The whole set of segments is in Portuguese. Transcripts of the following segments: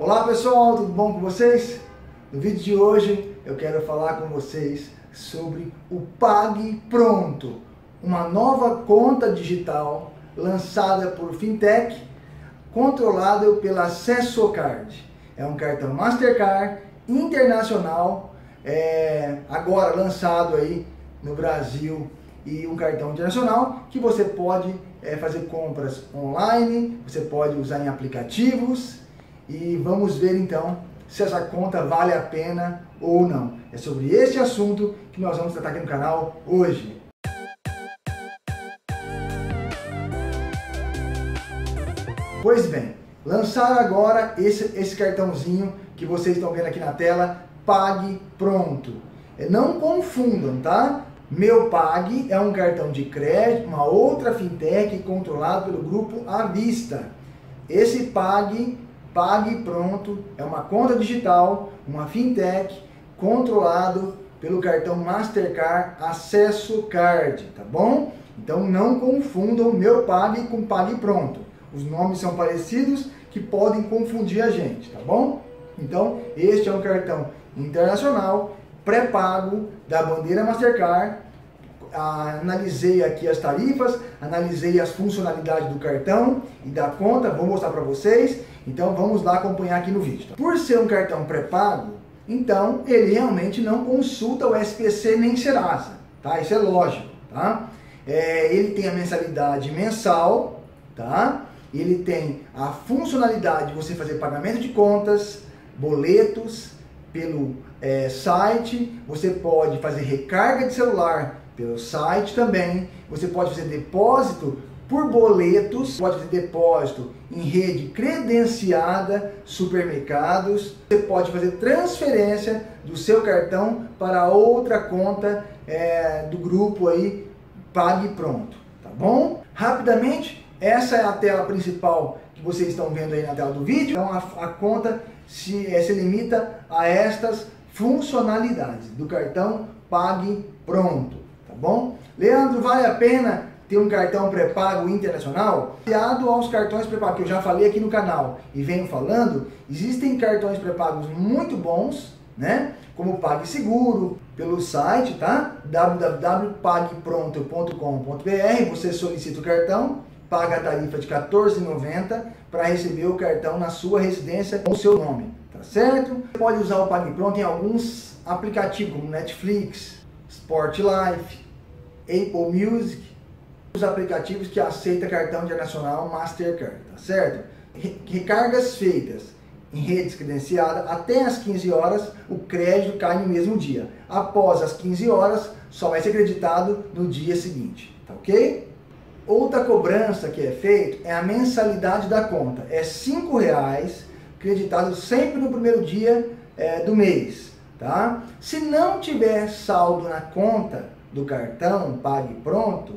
Olá pessoal, tudo bom com vocês? No vídeo de hoje eu quero falar com vocês sobre o Pague Pronto, uma nova conta digital lançada por Fintech, controlada pela Card. É um cartão Mastercard internacional, é, agora lançado aí no Brasil e um cartão internacional que você pode é, fazer compras online, você pode usar em aplicativos e vamos ver então se essa conta vale a pena ou não. É sobre este assunto que nós vamos tratar aqui no canal hoje. Pois bem, lançaram agora esse, esse cartãozinho que vocês estão vendo aqui na tela, Pague Pronto. É, não confundam, tá? Meu Pag é um cartão de crédito, uma outra fintech controlado pelo grupo Avista. Esse Pag, Pag Pronto, é uma conta digital, uma fintech controlado pelo cartão Mastercard Acesso Card, tá bom? Então não confundam Meu Pag com Pag Pronto. Os nomes são parecidos que podem confundir a gente, tá bom? Então, este é um cartão internacional pré-pago da bandeira Mastercard. Analisei aqui as tarifas, analisei as funcionalidades do cartão e da conta, vou mostrar para vocês. Então vamos lá acompanhar aqui no vídeo. Por ser um cartão pré-pago, então ele realmente não consulta o SPC nem Serasa, tá? Isso é lógico, tá? É, ele tem a mensalidade mensal, tá? Ele tem a funcionalidade de você fazer pagamento de contas, boletos, pelo é, site, você pode fazer recarga de celular pelo site também, você pode fazer depósito por boletos, pode fazer depósito em rede credenciada, supermercados, você pode fazer transferência do seu cartão para outra conta é, do grupo aí, Pague Pronto, tá bom? Rapidamente, essa é a tela principal que vocês estão vendo aí na tela do vídeo. Então a, a conta se, é, se limita a estas funcionalidades do cartão Pague Pronto, tá bom? Leandro, vale a pena ter um cartão pré-pago internacional? Aliado aos cartões pré-pagos que eu já falei aqui no canal e venho falando, existem cartões pré-pagos muito bons, né? Como o PagSeguro, pelo site, tá? www.pagpronto.com.br, você solicita o cartão, paga a tarifa de R$14,90 para receber o cartão na sua residência com o seu nome, tá certo? Você pode usar o PagPronto em alguns aplicativos como Netflix, Sportlife, Apple Music, os aplicativos que aceitam cartão internacional Mastercard, tá certo? Recargas feitas em redes credenciadas até as 15 horas, o crédito cai no mesmo dia. Após as 15 horas, só vai ser acreditado no dia seguinte, tá ok? Outra cobrança que é feita é a mensalidade da conta. É cinco reais creditado sempre no primeiro dia é, do mês, tá? Se não tiver saldo na conta do cartão, pague pronto,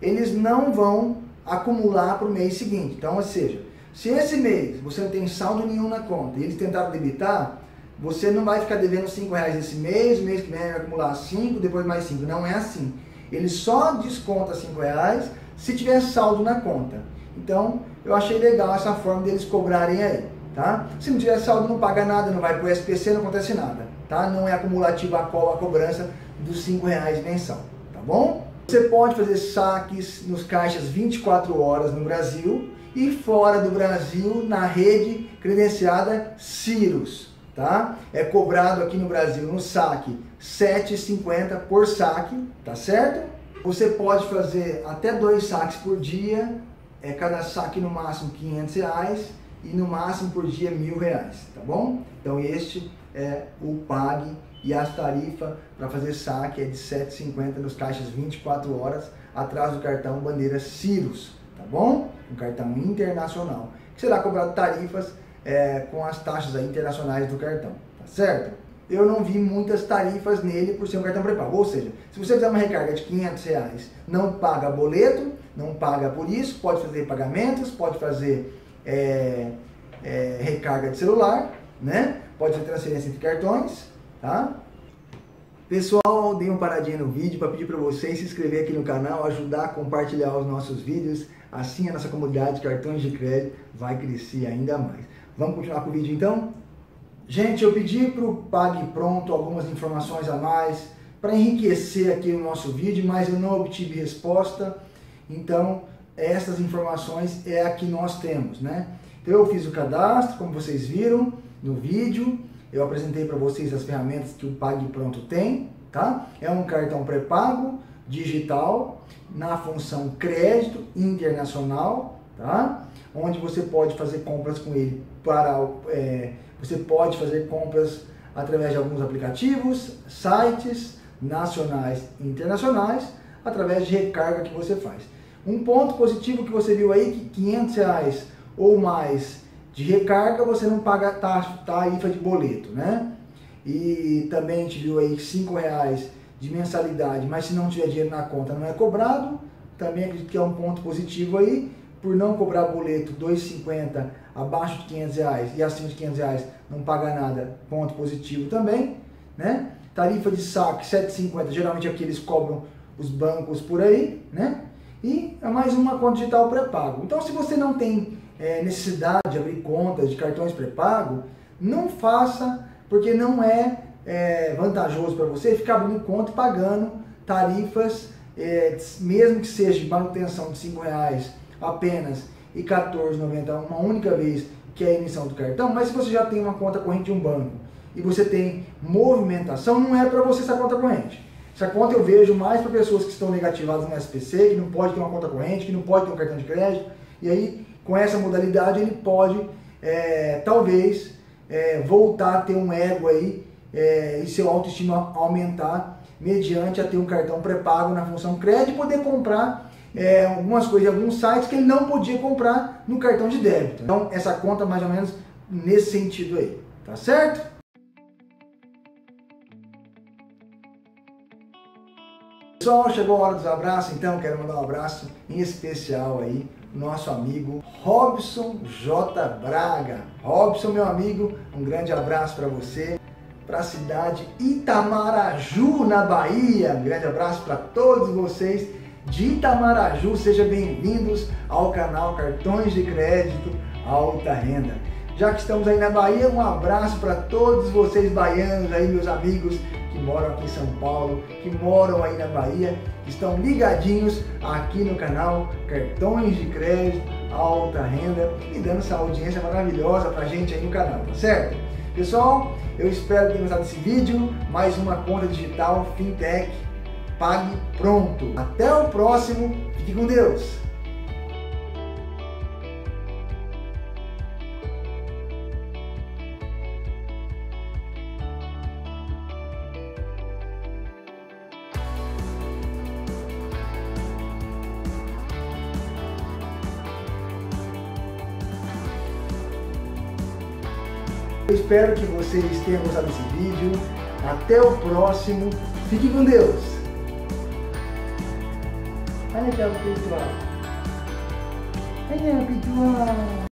eles não vão acumular para o mês seguinte. Então, ou seja, se esse mês você não tem saldo nenhum na conta e eles tentaram debitar, você não vai ficar devendo cinco reais esse mês, mês que vem vai acumular cinco, depois mais cinco. Não é assim. Ele só desconta cinco reais se tiver saldo na conta. Então, eu achei legal essa forma deles cobrarem aí, tá? Se não tiver saldo, não paga nada, não vai para o SPC, não acontece nada, tá? Não é acumulativa a, a cobrança dos cinco reais mensal, tá bom? Você pode fazer saques nos caixas 24 horas no Brasil e fora do Brasil na rede credenciada Cirus, tá? É cobrado aqui no Brasil no saque 7,50 por saque, tá certo? Você pode fazer até dois saques por dia, é cada saque no máximo 500 reais e no máximo por dia mil reais, tá bom? Então este é o PAG e as tarifas para fazer saque é de 7,50 nos caixas 24 horas atrás do cartão bandeira Cirus, tá bom? Um cartão internacional que será cobrado tarifas é, com as taxas internacionais do cartão, tá certo? eu não vi muitas tarifas nele por ser um cartão pré-pago. Ou seja, se você fizer uma recarga de 500 reais, não paga boleto, não paga por isso, pode fazer pagamentos, pode fazer é, é, recarga de celular, né? pode fazer transferência entre cartões, tá? Pessoal, dei uma paradinha no vídeo para pedir para vocês se inscrever aqui no canal, ajudar a compartilhar os nossos vídeos, assim a nossa comunidade de cartões de crédito vai crescer ainda mais. Vamos continuar com o vídeo então? Gente, eu pedi para o Pague Pronto algumas informações a mais para enriquecer aqui o nosso vídeo, mas eu não obtive resposta. Então, essas informações é a que nós temos, né? Então, eu fiz o cadastro, como vocês viram no vídeo. Eu apresentei para vocês as ferramentas que o Pague Pronto tem, tá? É um cartão pré-pago digital na função crédito internacional, tá? Onde você pode fazer compras com ele para é, você pode fazer compras através de alguns aplicativos, sites nacionais e internacionais, através de recarga que você faz. Um ponto positivo que você viu aí que 500 reais ou mais de recarga você não paga tarifa de boleto, né? E também a gente viu aí 5 reais de mensalidade, mas se não tiver dinheiro na conta não é cobrado. Também acredito que é um ponto positivo aí, por não cobrar boleto 2,50 abaixo de 500 reais e acima de 500 reais não paga nada, ponto positivo também, né? Tarifa de saque 7,50, geralmente aqui eles cobram os bancos por aí, né? E é mais uma conta digital pré-pago. Então se você não tem é, necessidade de abrir contas de cartões pré-pago, não faça, porque não é, é vantajoso para você ficar abrindo conta e pagando tarifas, é, mesmo que seja de manutenção de 5 reais apenas e 14,90 uma única vez, que é a emissão do cartão, mas se você já tem uma conta corrente de um banco e você tem movimentação, não é para você essa conta corrente. Essa conta eu vejo mais para pessoas que estão negativadas no SPC, que não pode ter uma conta corrente, que não pode ter um cartão de crédito, e aí com essa modalidade ele pode, é, talvez, é, voltar a ter um ego aí é, e seu autoestima aumentar mediante a ter um cartão pré-pago na função crédito e poder comprar é, algumas coisas alguns sites que ele não podia comprar no cartão de débito. Então, essa conta mais ou menos nesse sentido aí, tá certo? Pessoal, chegou a hora dos abraços, então quero mandar um abraço em especial aí nosso amigo Robson J. Braga. Robson, meu amigo, um grande abraço para você, para a cidade Itamaraju, na Bahia. Um grande abraço para todos vocês de Itamaraju. Sejam bem-vindos ao canal Cartões de Crédito Alta Renda. Já que estamos aí na Bahia, um abraço para todos vocês baianos aí, meus amigos que moram aqui em São Paulo, que moram aí na Bahia, que estão ligadinhos aqui no canal Cartões de Crédito Alta Renda e dando essa audiência maravilhosa pra gente aí no canal, tá certo? Pessoal, eu espero que tenham gostado desse vídeo, mais uma conta digital Fintech Pague Pronto. Até o próximo. Fique com Deus. Eu espero que vocês tenham gostado desse vídeo. Até o próximo. Fique com Deus. Olha pessoal. Olha, pessoal.